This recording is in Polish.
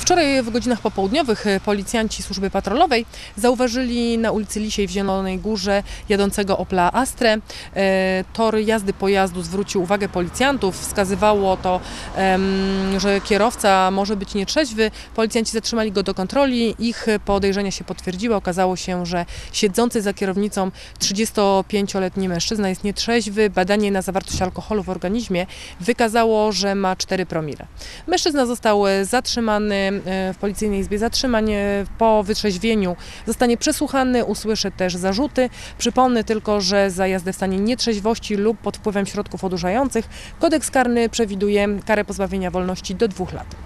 Wczoraj w godzinach popołudniowych e, policjanci służby patrolowej zauważyli na ulicy Lisiej w Zielonej Górze jadącego Opla Astrę. E, Tor jazdy pojazdu zwrócił uwagę policjantów. Wskazywało to, że kierowca może być nietrzeźwy. Policjanci zatrzymali go do kontroli. Ich podejrzenia się potwierdziły. Okazało się, że siedzący za kierownicą 35-letni mężczyzna jest nietrzeźwy. Badanie na zawartość alkoholu w organizmie wykazało, że ma 4 promile. Mężczyzna został e, e, w policyjnej izbie zatrzymań. Po wytrzeźwieniu zostanie przesłuchany, usłyszy też zarzuty. Przypomnę tylko, że za jazdę w stanie nietrzeźwości lub pod wpływem środków odurzających kodeks karny przewiduje karę pozbawienia wolności do dwóch lat.